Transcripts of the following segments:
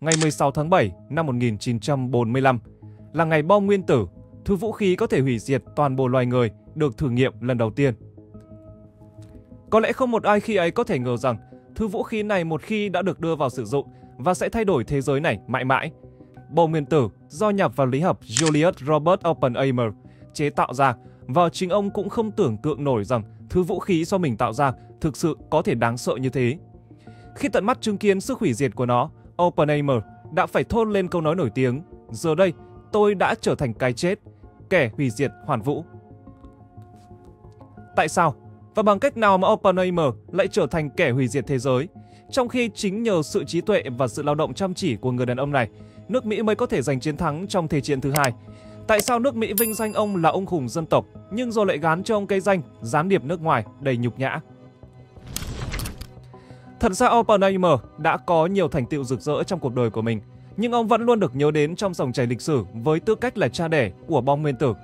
ngày 16 tháng 7 năm 1945, là ngày bom nguyên tử, thứ vũ khí có thể hủy diệt toàn bộ loài người, được thử nghiệm lần đầu tiên. Có lẽ không một ai khi ấy có thể ngờ rằng thứ vũ khí này một khi đã được đưa vào sử dụng và sẽ thay đổi thế giới này mãi mãi. Bom nguyên tử do nhà vật lý học Julius Robert Oppenheimer chế tạo ra và chính ông cũng không tưởng tượng nổi rằng thứ vũ khí do mình tạo ra thực sự có thể đáng sợ như thế. Khi tận mắt chứng kiến sức hủy diệt của nó, Oppenheimer đã phải thốt lên câu nói nổi tiếng Giờ đây, tôi đã trở thành cái chết, kẻ hủy diệt hoàn vũ. Tại sao? Và bằng cách nào mà Oppenheimer lại trở thành kẻ hủy diệt thế giới? Trong khi chính nhờ sự trí tuệ và sự lao động chăm chỉ của người đàn ông này, nước Mỹ mới có thể giành chiến thắng trong Thế chiến thứ hai. Tại sao nước Mỹ vinh danh ông là ông khủng dân tộc, nhưng rồi lại gán cho ông cây danh gián điệp nước ngoài đầy nhục nhã? Thật ra Oppenheimer đã có nhiều thành tựu rực rỡ trong cuộc đời của mình, nhưng ông vẫn luôn được nhớ đến trong dòng chảy lịch sử với tư cách là cha đẻ của bom nguyên tử.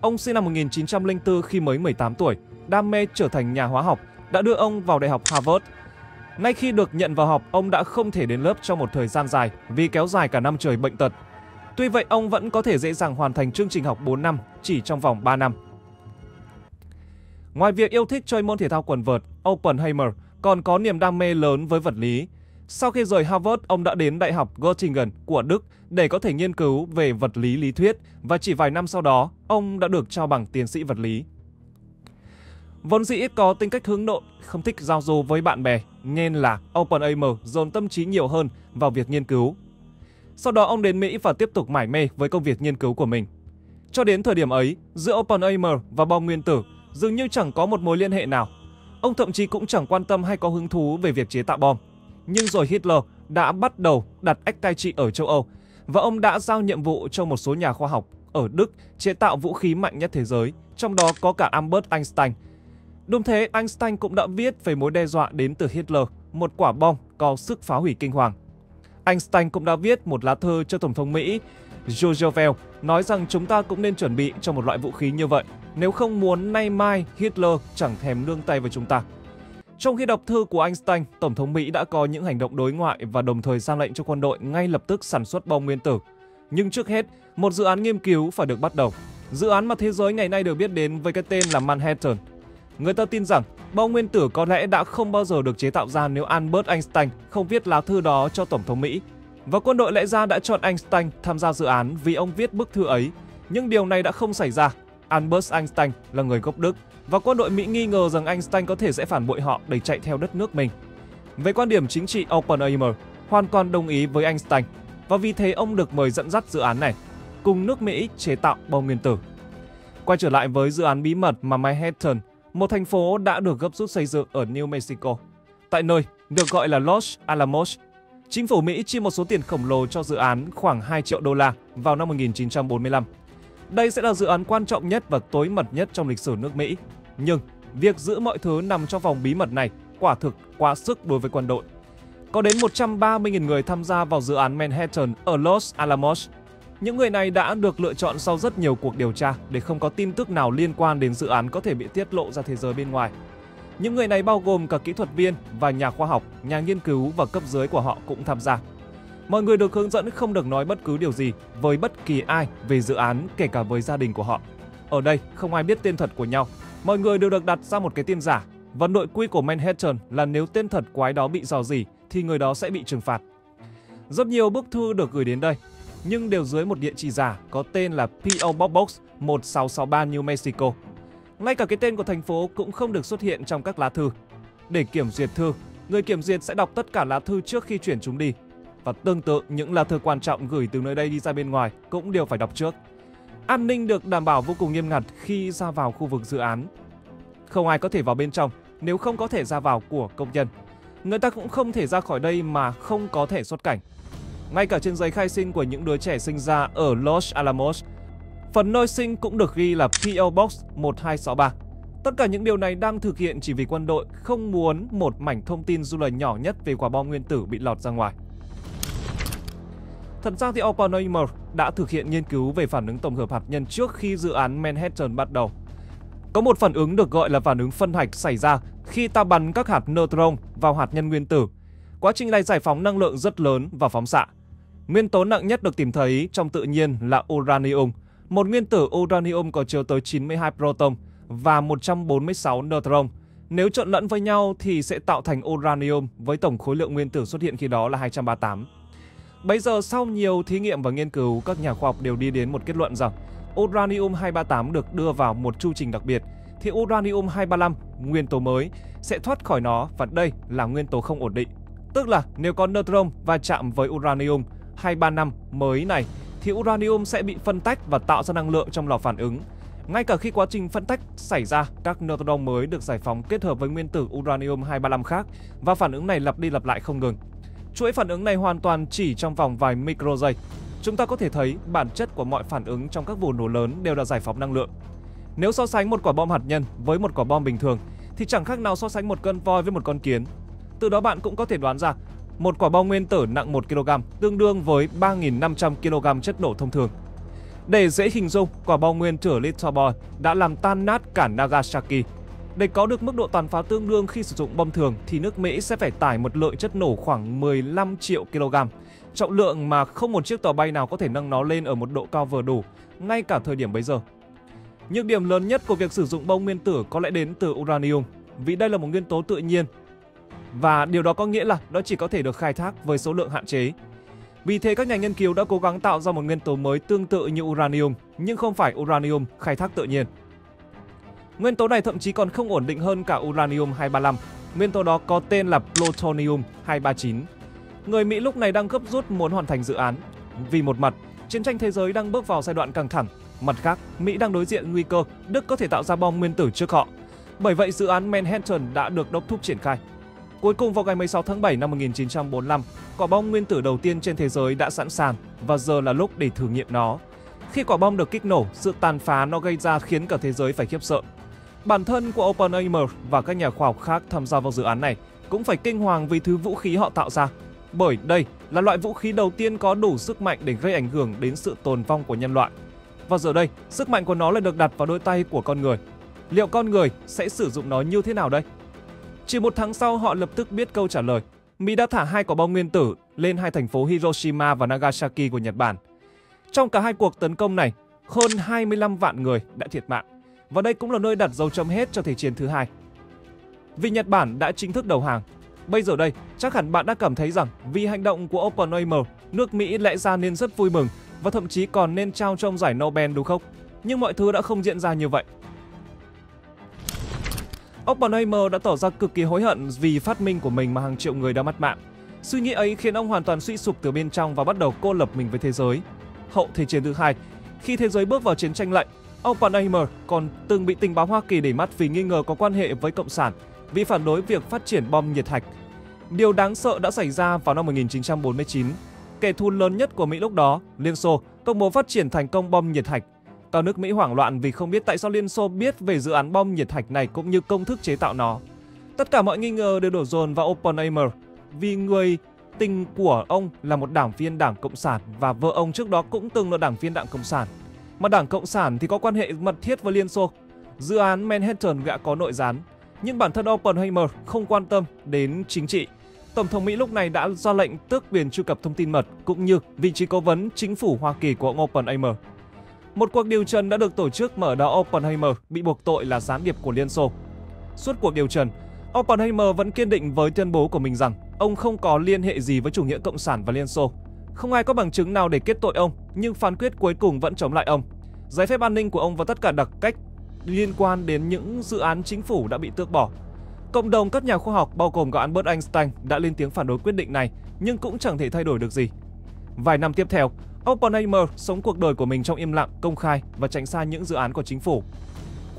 Ông sinh năm 1904 khi mới 18 tuổi, đam mê trở thành nhà hóa học đã đưa ông vào Đại học Harvard. Ngay khi được nhận vào học, ông đã không thể đến lớp trong một thời gian dài vì kéo dài cả năm trời bệnh tật. Tuy vậy, ông vẫn có thể dễ dàng hoàn thành chương trình học 4 năm chỉ trong vòng 3 năm. Ngoài việc yêu thích chơi môn thể thao quần vợt, Oppenheimer còn có niềm đam mê lớn với vật lý. Sau khi rời Harvard, ông đã đến Đại học Göttingen của Đức để có thể nghiên cứu về vật lý lý thuyết và chỉ vài năm sau đó, ông đã được trao bằng tiến sĩ vật lý. Vốn dĩ có tính cách hướng nội, không thích giao du với bạn bè, nên là Oppenheimer dồn tâm trí nhiều hơn vào việc nghiên cứu. Sau đó ông đến Mỹ và tiếp tục mải mê với công việc nghiên cứu của mình. Cho đến thời điểm ấy, giữa Oppenheimer và bom nguyên tử dường như chẳng có một mối liên hệ nào. Ông thậm chí cũng chẳng quan tâm hay có hứng thú về việc chế tạo bom. Nhưng rồi Hitler đã bắt đầu đặt ách cai trị ở châu Âu và ông đã giao nhiệm vụ cho một số nhà khoa học ở Đức chế tạo vũ khí mạnh nhất thế giới, trong đó có cả Albert Einstein. Đúng thế, Einstein cũng đã viết về mối đe dọa đến từ Hitler, một quả bom có sức phá hủy kinh hoàng. Einstein cũng đã viết một lá thư cho Tổng thống Mỹ George nói rằng chúng ta cũng nên chuẩn bị cho một loại vũ khí như vậy, nếu không muốn nay mai Hitler chẳng thèm nương tay với chúng ta. Trong khi đọc thư của Einstein, Tổng thống Mỹ đã có những hành động đối ngoại và đồng thời ra lệnh cho quân đội ngay lập tức sản xuất bom nguyên tử. Nhưng trước hết, một dự án nghiên cứu phải được bắt đầu. Dự án mà thế giới ngày nay được biết đến với cái tên là Manhattan. Người ta tin rằng bom nguyên tử có lẽ đã không bao giờ được chế tạo ra nếu Albert Einstein không viết lá thư đó cho Tổng thống Mỹ. Và quân đội lẽ ra đã chọn Einstein tham gia dự án vì ông viết bức thư ấy. Nhưng điều này đã không xảy ra. Albert Einstein là người gốc Đức và quân đội Mỹ nghi ngờ rằng Einstein có thể sẽ phản bội họ để chạy theo đất nước mình. Về quan điểm chính trị, Oppenheimer hoàn toàn đồng ý với Einstein và vì thế ông được mời dẫn dắt dự án này cùng nước Mỹ chế tạo bom nguyên tử. Quay trở lại với dự án bí mật mà Manhattan, một thành phố đã được gấp rút xây dựng ở New Mexico. Tại nơi được gọi là Los Alamos, chính phủ Mỹ chi một số tiền khổng lồ cho dự án khoảng 2 triệu đô la vào năm 1945. Đây sẽ là dự án quan trọng nhất và tối mật nhất trong lịch sử nước Mỹ. Nhưng việc giữ mọi thứ nằm trong vòng bí mật này quả thực quá sức đối với quân đội. Có đến 130.000 người tham gia vào dự án Manhattan ở Los Alamos. Những người này đã được lựa chọn sau rất nhiều cuộc điều tra để không có tin tức nào liên quan đến dự án có thể bị tiết lộ ra thế giới bên ngoài. Những người này bao gồm cả kỹ thuật viên và nhà khoa học, nhà nghiên cứu và cấp dưới của họ cũng tham gia. Mọi người được hướng dẫn không được nói bất cứ điều gì với bất kỳ ai về dự án kể cả với gia đình của họ. Ở đây không ai biết tên thật của nhau. Mọi người đều được đặt ra một cái tên giả và nội quy của Manhattan là nếu tên thật quái đó bị dò gì thì người đó sẽ bị trừng phạt. Rất nhiều bức thư được gửi đến đây, nhưng đều dưới một địa chỉ giả có tên là PO Box Box 1663 New Mexico. Ngay cả cái tên của thành phố cũng không được xuất hiện trong các lá thư. Để kiểm duyệt thư, người kiểm duyệt sẽ đọc tất cả lá thư trước khi chuyển chúng đi và tương tự những lá thư quan trọng gửi từ nơi đây đi ra bên ngoài cũng đều phải đọc trước. An ninh được đảm bảo vô cùng nghiêm ngặt khi ra vào khu vực dự án. Không ai có thể vào bên trong nếu không có thể ra vào của công nhân. Người ta cũng không thể ra khỏi đây mà không có thể xuất cảnh. Ngay cả trên giấy khai sinh của những đứa trẻ sinh ra ở Los Alamos, phần nơi sinh cũng được ghi là PO Box 1263. Tất cả những điều này đang thực hiện chỉ vì quân đội không muốn một mảnh thông tin dù là nhỏ nhất về quả bom nguyên tử bị lọt ra ngoài. Thật ra thì Oppenheimer đã thực hiện nghiên cứu về phản ứng tổng hợp hạt nhân trước khi dự án Manhattan bắt đầu. Có một phản ứng được gọi là phản ứng phân hạch xảy ra khi ta bắn các hạt neutron vào hạt nhân nguyên tử. Quá trình này giải phóng năng lượng rất lớn và phóng xạ. Nguyên tố nặng nhất được tìm thấy trong tự nhiên là uranium. Một nguyên tử uranium có chứa tới 92 proton và 146 neutron. Nếu trộn lẫn với nhau thì sẽ tạo thành uranium với tổng khối lượng nguyên tử xuất hiện khi đó là 238. Bây giờ sau nhiều thí nghiệm và nghiên cứu, các nhà khoa học đều đi đến một kết luận rằng uranium 238 được đưa vào một chu trình đặc biệt thì uranium 235, nguyên tố mới, sẽ thoát khỏi nó và đây là nguyên tố không ổn định. Tức là nếu có neutron va chạm với uranium 235 mới này thì uranium sẽ bị phân tách và tạo ra năng lượng trong lò phản ứng. Ngay cả khi quá trình phân tách xảy ra, các neutron mới được giải phóng kết hợp với nguyên tử uranium 235 khác và phản ứng này lặp đi lặp lại không ngừng. Chuỗi phản ứng này hoàn toàn chỉ trong vòng vài micro giây. Chúng ta có thể thấy bản chất của mọi phản ứng trong các vụ nổ lớn đều là giải phóng năng lượng. Nếu so sánh một quả bom hạt nhân với một quả bom bình thường thì chẳng khác nào so sánh một con voi với một con kiến. Từ đó bạn cũng có thể đoán ra một quả bom nguyên tử nặng 1 kg tương đương với 3.500 kg chất nổ thông thường. Để dễ hình dung, quả bom nguyên tử Little Boy đã làm tan nát cả Nagasaki. Để có được mức độ tàn phá tương đương khi sử dụng bom thường thì nước Mỹ sẽ phải tải một lượng chất nổ khoảng 15 triệu kg, trọng lượng mà không một chiếc tàu bay nào có thể nâng nó lên ở một độ cao vừa đủ, ngay cả thời điểm bấy giờ. Nhược điểm lớn nhất của việc sử dụng bom nguyên tử có lẽ đến từ uranium, vì đây là một nguyên tố tự nhiên. Và điều đó có nghĩa là nó chỉ có thể được khai thác với số lượng hạn chế. Vì thế các nhà nghiên cứu đã cố gắng tạo ra một nguyên tố mới tương tự như uranium, nhưng không phải uranium khai thác tự nhiên. Nguyên tố này thậm chí còn không ổn định hơn cả uranium 235. Nguyên tố đó có tên là plutonium 239. Người Mỹ lúc này đang gấp rút muốn hoàn thành dự án. Vì một mặt, chiến tranh thế giới đang bước vào giai đoạn căng thẳng Mặt khác, Mỹ đang đối diện nguy cơ Đức có thể tạo ra bom nguyên tử trước họ. Bởi vậy, dự án Manhattan đã được đốc thúc triển khai. Cuối cùng vào ngày 16 tháng 7 năm 1945, quả bom nguyên tử đầu tiên trên thế giới đã sẵn sàng và giờ là lúc để thử nghiệm nó. Khi quả bom được kích nổ, sự tàn phá nó gây ra khiến cả thế giới phải khiếp sợ. Bản thân của Oppenheimer và các nhà khoa học khác tham gia vào dự án này cũng phải kinh hoàng vì thứ vũ khí họ tạo ra. Bởi đây là loại vũ khí đầu tiên có đủ sức mạnh để gây ảnh hưởng đến sự tồn vong của nhân loại và giờ đây, sức mạnh của nó lại được đặt vào đôi tay của con người. Liệu con người sẽ sử dụng nó như thế nào đây? Chỉ một tháng sau họ lập tức biết câu trả lời. Mỹ đã thả hai quả bom nguyên tử lên hai thành phố Hiroshima và Nagasaki của Nhật Bản. Trong cả hai cuộc tấn công này, hơn 25 vạn người đã thiệt mạng. Và đây cũng là nơi đặt dấu chấm hết cho Thế chiến thứ hai. Vì Nhật Bản đã chính thức đầu hàng, bây giờ đây chắc hẳn bạn đã cảm thấy rằng vì hành động của Oppenheimer, nước Mỹ lẽ ra nên rất vui mừng và thậm chí còn nên trao cho ông giải Nobel đúng không? Nhưng mọi thứ đã không diễn ra như vậy. Oppenheimer đã tỏ ra cực kỳ hối hận vì phát minh của mình mà hàng triệu người đã mất mạng. Suy nghĩ ấy khiến ông hoàn toàn suy sụp từ bên trong và bắt đầu cô lập mình với thế giới. Hậu Thế chiến thứ hai, khi thế giới bước vào chiến tranh lạnh, Oppenheimer còn từng bị tình báo Hoa Kỳ để mắt vì nghi ngờ có quan hệ với Cộng sản vì phản đối việc phát triển bom nhiệt hạch. Điều đáng sợ đã xảy ra vào năm 1949 kẻ thù lớn nhất của Mỹ lúc đó, Liên Xô, công bố phát triển thành công bom nhiệt hạch. Các nước Mỹ hoảng loạn vì không biết tại sao Liên Xô biết về dự án bom nhiệt hạch này cũng như công thức chế tạo nó. Tất cả mọi nghi ngờ đều đổ dồn vào Oppenheimer vì người tình của ông là một đảng viên Đảng Cộng sản và vợ ông trước đó cũng từng là đảng viên Đảng Cộng sản. Mà Đảng Cộng sản thì có quan hệ mật thiết với Liên Xô. Dự án Manhattan đã có nội gián, nhưng bản thân Oppenheimer không quan tâm đến chính trị Tổng thống Mỹ lúc này đã ra lệnh tước quyền truy cập thông tin mật cũng như vị trí cố vấn chính phủ Hoa Kỳ của ông Oppenheimer. Một cuộc điều trần đã được tổ chức mở đó Oppenheimer bị buộc tội là gián điệp của Liên Xô. Suốt cuộc điều trần, Oppenheimer vẫn kiên định với tuyên bố của mình rằng ông không có liên hệ gì với chủ nghĩa cộng sản và Liên Xô. Không ai có bằng chứng nào để kết tội ông, nhưng phán quyết cuối cùng vẫn chống lại ông. Giấy phép an ninh của ông và tất cả đặc cách liên quan đến những dự án chính phủ đã bị tước bỏ. Cộng đồng các nhà khoa học bao gồm cả Albert Einstein đã lên tiếng phản đối quyết định này nhưng cũng chẳng thể thay đổi được gì. Vài năm tiếp theo, Oppenheimer sống cuộc đời của mình trong im lặng, công khai và tránh xa những dự án của chính phủ.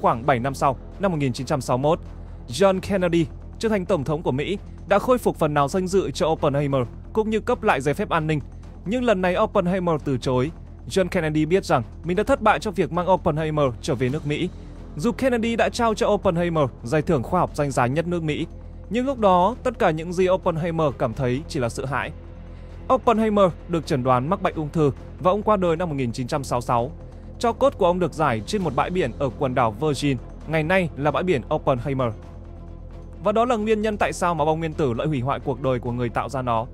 Khoảng 7 năm sau, năm 1961, John Kennedy trở thành tổng thống của Mỹ đã khôi phục phần nào danh dự cho Oppenheimer cũng như cấp lại giấy phép an ninh. Nhưng lần này Oppenheimer từ chối. John Kennedy biết rằng mình đã thất bại trong việc mang Oppenheimer trở về nước Mỹ dù Kennedy đã trao cho Oppenheimer giải thưởng khoa học danh giá nhất nước Mỹ, nhưng lúc đó tất cả những gì Oppenheimer cảm thấy chỉ là sợ hãi. Oppenheimer được chẩn đoán mắc bệnh ung thư và ông qua đời năm 1966. Cho cốt của ông được giải trên một bãi biển ở quần đảo Virgin, ngày nay là bãi biển Oppenheimer. Và đó là nguyên nhân tại sao mà bom nguyên tử lại hủy hoại cuộc đời của người tạo ra nó.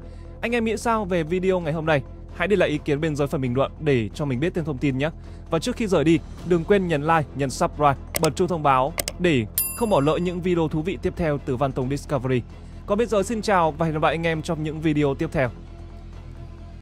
Anh em nghĩ sao về video ngày hôm nay? hãy để lại ý kiến bên dưới phần bình luận để cho mình biết thêm thông tin nhé. Và trước khi rời đi, đừng quên nhấn like, nhấn subscribe, bật chuông thông báo để không bỏ lỡ những video thú vị tiếp theo từ Văn Tùng Discovery. Còn bây giờ xin chào và hẹn gặp lại anh em trong những video tiếp theo.